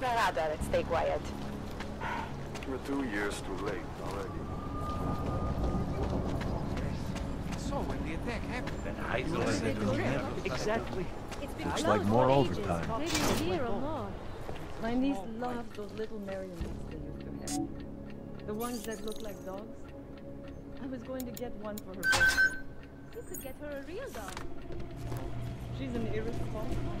nada. Stay quiet. We're two years too late already. So when the attack happened, Then isolated. Exactly. It's been Looks closed like more ages. overtime. Maybe here or not. My niece loved those little marionettes they used to have. The ones that look like dogs. I was going to get one for her birthday. You could get her a real dog. She's an irresponsible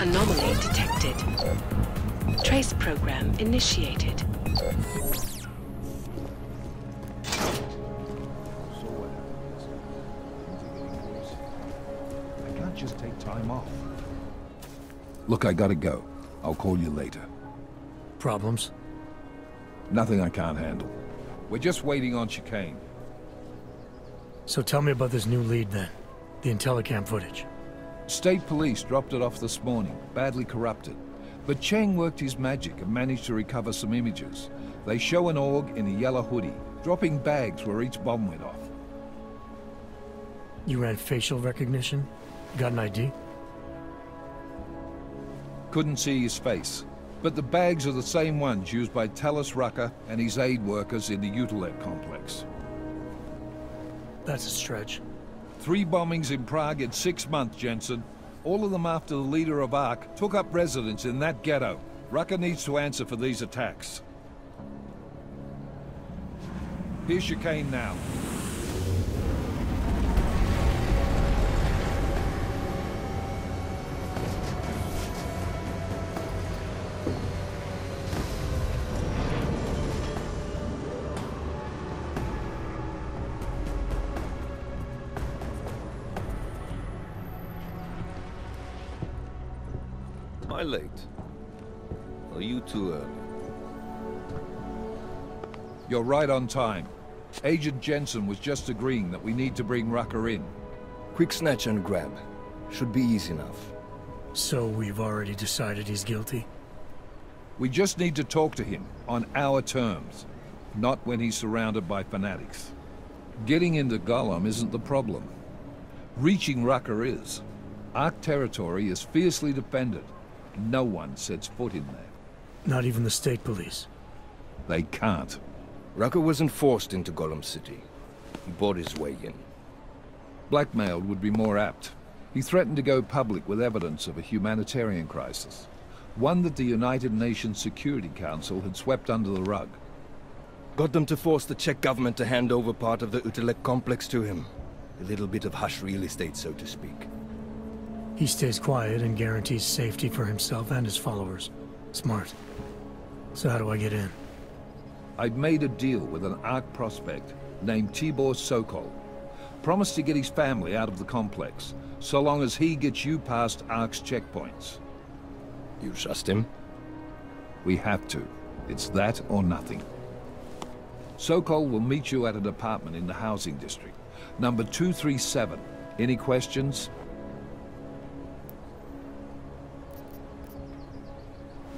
Anomaly detected. Trace program initiated. So what happens? Things are getting worse. I can't just take time off. Look, I gotta go. I'll call you later. Problems? Nothing I can't handle. We're just waiting on Chikane. So tell me about this new lead then. The Intellicam footage. State police dropped it off this morning, badly corrupted. But Cheng worked his magic and managed to recover some images. They show an aug in a yellow hoodie, dropping bags where each bomb went off. You ran facial recognition? Got an ID? Couldn't see his face. But the bags are the same ones used by Talos Rucker and his aid workers in the Utulek complex. That's a stretch. Three bombings in Prague in six months, Jensen. All of them after the leader of ARC took up residence in that ghetto. Rucker needs to answer for these attacks. Here's Chikane now. Right on time. Agent Jensen was just agreeing that we need to bring Rucker in. Quick snatch and grab. Should be easy enough. So we've already decided he's guilty? We just need to talk to him on our terms, not when he's surrounded by fanatics. Getting into Golem isn't the problem. Reaching Rucker is. ARC territory is fiercely defended. No one sets foot in there. Not even the state police. They can't. Rucker wasn't forced into Golem City. He bought his way in. Blackmailed would be more apt. He threatened to go public with evidence of a humanitarian crisis. One that the United Nations Security Council had swept under the rug. Got them to force the Czech government to hand over part of the Utulek complex to him. A little bit of hush real estate, so to speak. He stays quiet and guarantees safety for himself and his followers. Smart. So how do I get in? I'd made a deal with an ARC prospect named Tibor Sokol. Promised to get his family out of the complex, so long as he gets you past ARC's checkpoints. You trust him? We have to. It's that or nothing. Sokol will meet you at an apartment in the housing district. Number 237. Any questions?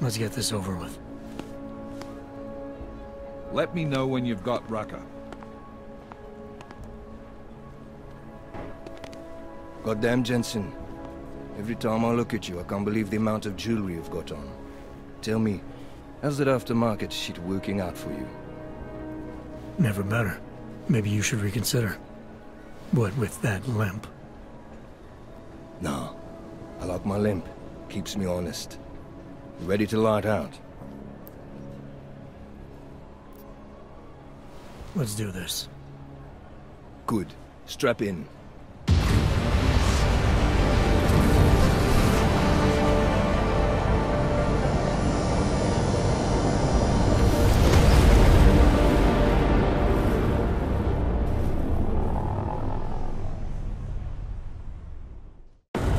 Let's get this over with. Let me know when you've got Rucker. Goddamn Jensen. Every time I look at you, I can't believe the amount of jewelry you've got on. Tell me, how's that aftermarket shit working out for you? Never better. Maybe you should reconsider. What with that limp? No. I like my limp. Keeps me honest. Ready to light out. Let's do this. Good. Strap in.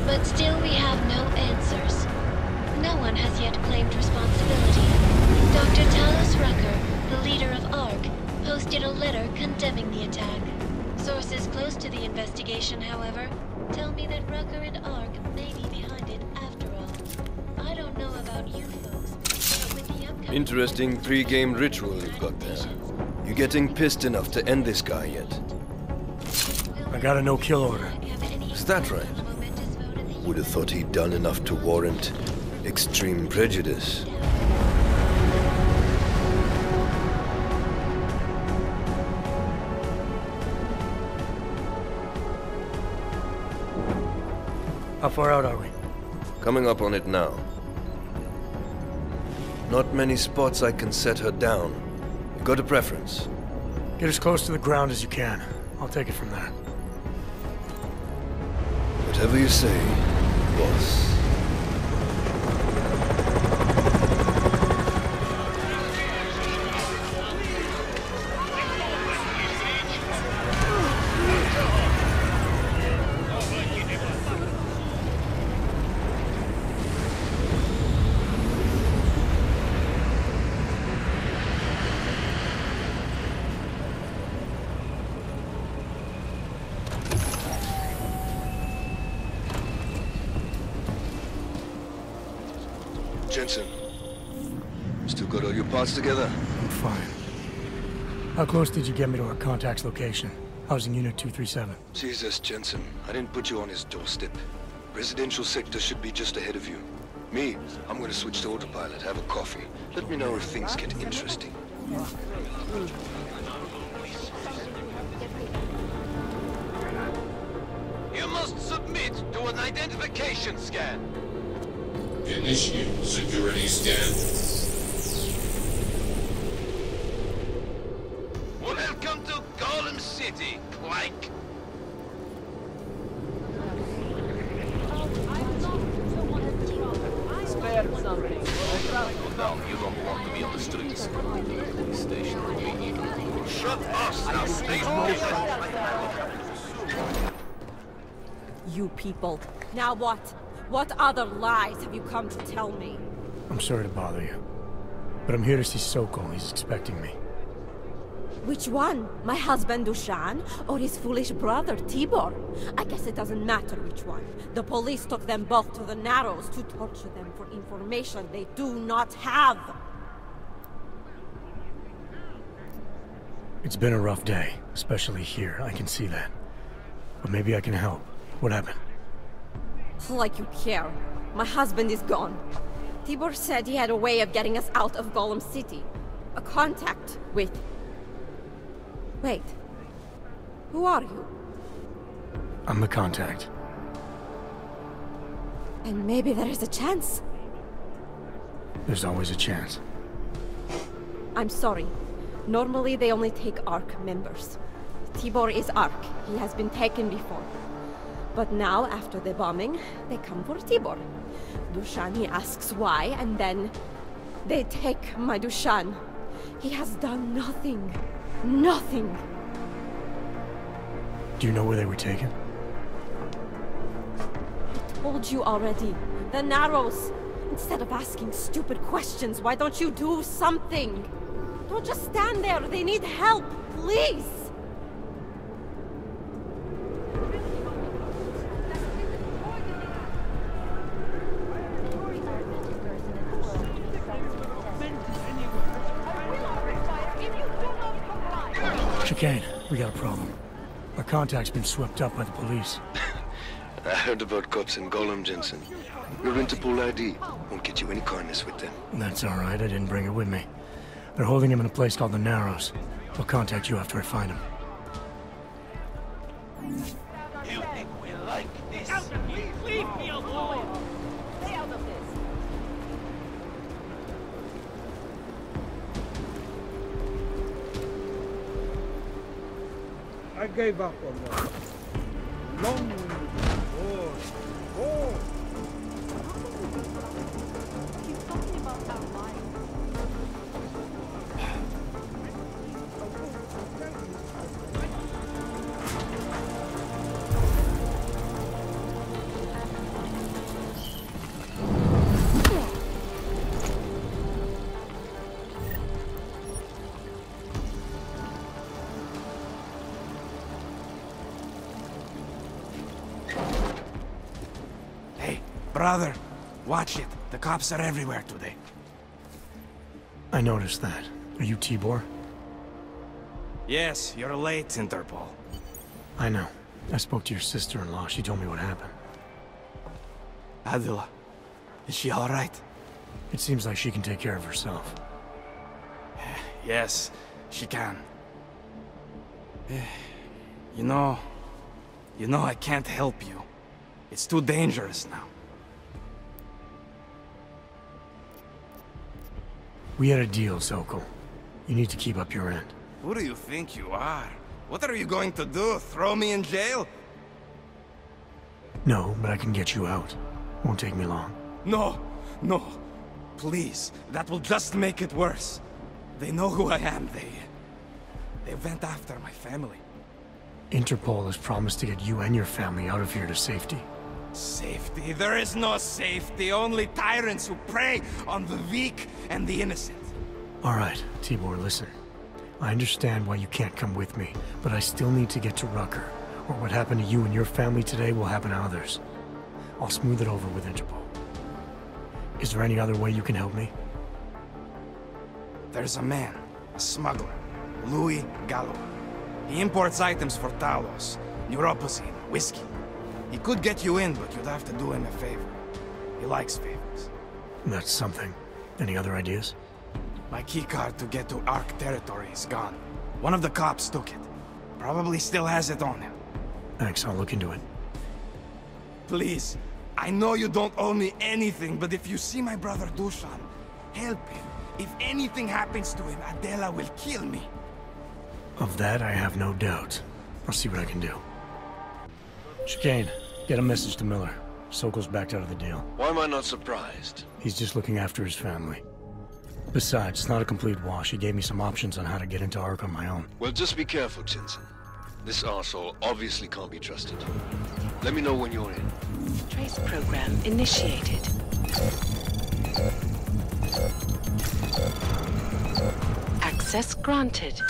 But still posted a letter condemning the attack. Sources close to the investigation, however, tell me that Rucker and ARC may be behind it after all. I don't know about you folks, but with the upcoming Interesting pre-game ritual you've got there. You getting pissed enough to end this guy yet? I got a no-kill order. Is that right? Would have thought he'd done enough to warrant extreme prejudice. How far out are we? Coming up on it now. Not many spots I can set her down. You got a preference? Get as close to the ground as you can. I'll take it from there. Whatever you say, boss. Jensen. Still got all your parts together? I'm fine. How close did you get me to our contact's location? Housing Unit 237. Jesus, Jensen. I didn't put you on his doorstep. Residential sector should be just ahead of you. Me, I'm gonna switch to autopilot, have a coffee. Let me know if things get interesting. You must submit to an identification scan. Initiate security scan. Welcome to Golem City, Clank. Spare something. No, you don't belong to be on the streets. Police station will be even. Shut up now, stay You people. Now what? What other lies have you come to tell me? I'm sorry to bother you. But I'm here to see Sokol. He's expecting me. Which one? My husband Dushan or his foolish brother Tibor? I guess it doesn't matter which one. The police took them both to the Narrows to torture them for information they do not have. It's been a rough day, especially here. I can see that. But maybe I can help. What happened? Like you care. My husband is gone. Tibor said he had a way of getting us out of Golem City. A contact with... Wait. Who are you? I'm the contact. And maybe there is a chance. There's always a chance. I'm sorry. Normally they only take ARC members. Tibor is ARC. He has been taken before. But now, after the bombing, they come for Tibor. Dushan, he asks why, and then they take my Dushan. He has done nothing. Nothing. Do you know where they were taken? I Told you already. The Narrows. Instead of asking stupid questions, why don't you do something? Don't just stand there. They need help. Please. Chikane, we got a problem. Our contact's been swept up by the police. I heard about cops in Golem, Jensen. Your Interpol ID won't get you any kindness with them. That's all right. I didn't bring it with me. They're holding him in a place called the Narrows. I'll contact you after I find him. I gave up on that. Long brother, watch it. The cops are everywhere today. I noticed that. Are you Tibor? Yes, you're late, Interpol. I know. I spoke to your sister-in-law. She told me what happened. Adila, is she alright? It seems like she can take care of herself. Yes, she can. You know... You know I can't help you. It's too dangerous now. We had a deal, Sokol. You need to keep up your end. Who do you think you are? What are you going to do? Throw me in jail? No, but I can get you out. Won't take me long. No, no. Please, that will just make it worse. They know who I am. They... They went after my family. Interpol has promised to get you and your family out of here to safety. Safety? There is no safety. Only tyrants who prey on the weak and the innocent. All right, Tibor, listen. I understand why you can't come with me, but I still need to get to Rucker, or what happened to you and your family today will happen to others. I'll smooth it over with Interpol. Is there any other way you can help me? There's a man, a smuggler, Louis Gallo. He imports items for Talos, Neuropozyne, whiskey. He could get you in, but you'd have to do him a favor. He likes favors. That's something. Any other ideas? My keycard to get to ARC territory is gone. One of the cops took it. Probably still has it on him. Thanks, I'll look into it. Please, I know you don't owe me anything, but if you see my brother Dusan, help him. If anything happens to him, Adela will kill me. Of that, I have no doubt. I'll see what I can do. Chikane, get a message to Miller. Sokol's backed out of the deal. Why am I not surprised? He's just looking after his family. Besides, it's not a complete wash. He gave me some options on how to get into ARC on my own. Well, just be careful, Jensen. This arsehole obviously can't be trusted. Let me know when you're in. Trace program initiated. Access granted.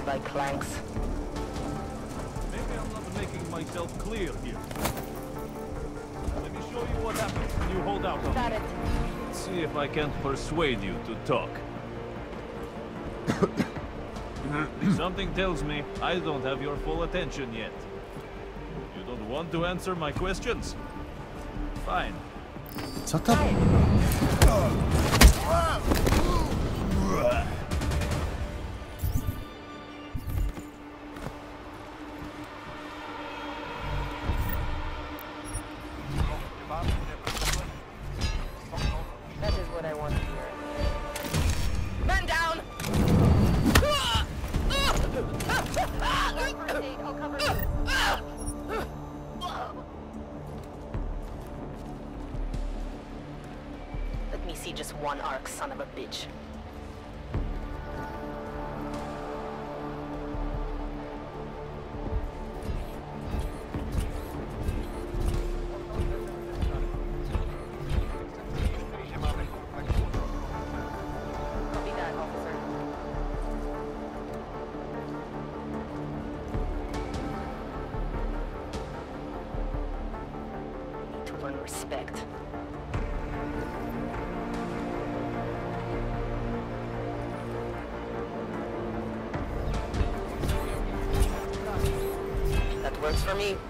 Surrounded by clanks. Maybe I'm not making myself clear here. Let me show you what happens when you hold out on Got me. it. Let's see if I can't persuade you to talk. Something tells me I don't have your full attention yet. You don't want to answer my questions? Fine. That see just one arc, son of a bitch. Works for me.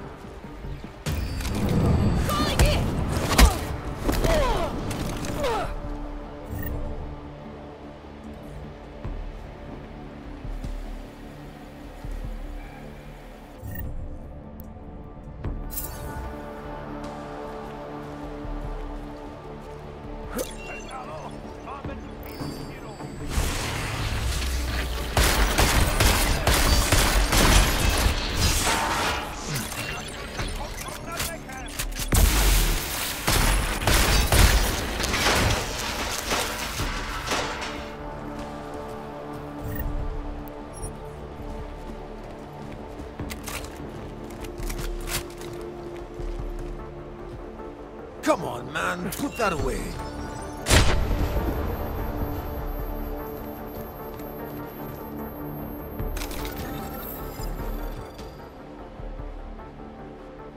That away.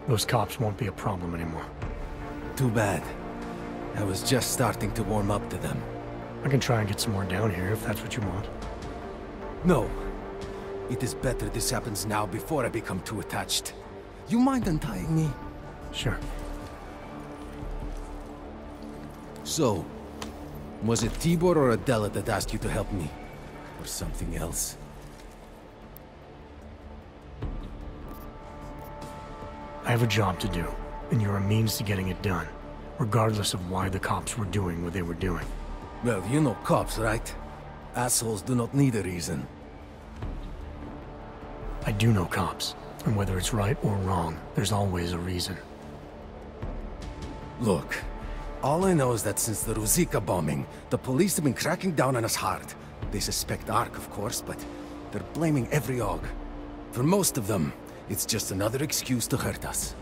Those cops won't be a problem anymore. Too bad. I was just starting to warm up to them. I can try and get some more down here if that's what you want. No. It is better this happens now before I become too attached. You mind untying me? Sure. So, was it Tibor or Adela that asked you to help me? Or something else? I have a job to do, and you're a means to getting it done, regardless of why the cops were doing what they were doing. Well, you know cops, right? Assholes do not need a reason. I do know cops, and whether it's right or wrong, there's always a reason. Look, all I know is that since the Ruzicka bombing, the police have been cracking down on us hard. They suspect ARC, of course, but they're blaming every aug. For most of them, it's just another excuse to hurt us.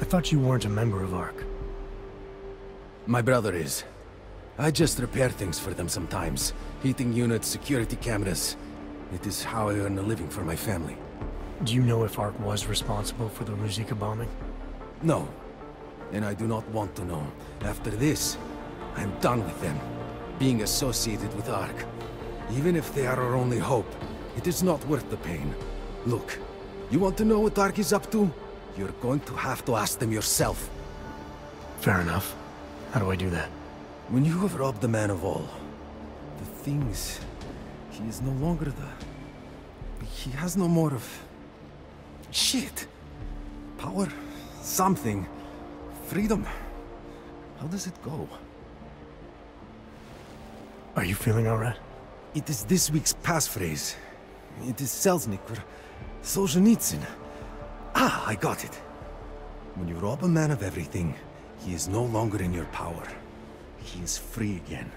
I thought you weren't a member of ARC. My brother is. I just repair things for them sometimes. Heating units, security cameras. It is how I earn a living for my family. Do you know if ARC was responsible for the Ruzicka bombing? No. And I do not want to know. After this, I am done with them. Being associated with ARC. Even if they are our only hope, it is not worth the pain. Look, you want to know what ARC is up to? You're going to have to ask them yourself. Fair enough. How do I do that? When you have robbed the man of all, the things... He is no longer the... He has no more of... Shit! Power? Something. Freedom. How does it go? Are you feeling alright? It is this week's passphrase. It is Selznick or Solzhenitsyn. Ah, I got it. When you rob a man of everything, he is no longer in your power. He is free again.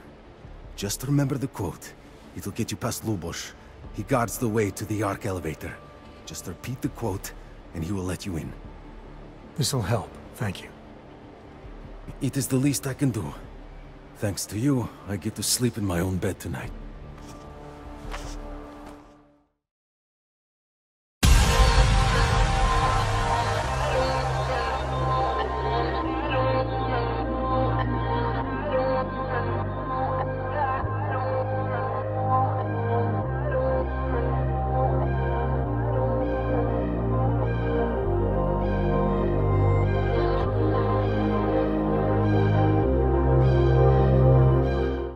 Just remember the quote. It'll get you past Lubosh. He guards the way to the ARC elevator. Just repeat the quote, and he will let you in. This'll help, thank you. It is the least I can do. Thanks to you, I get to sleep in my own bed tonight.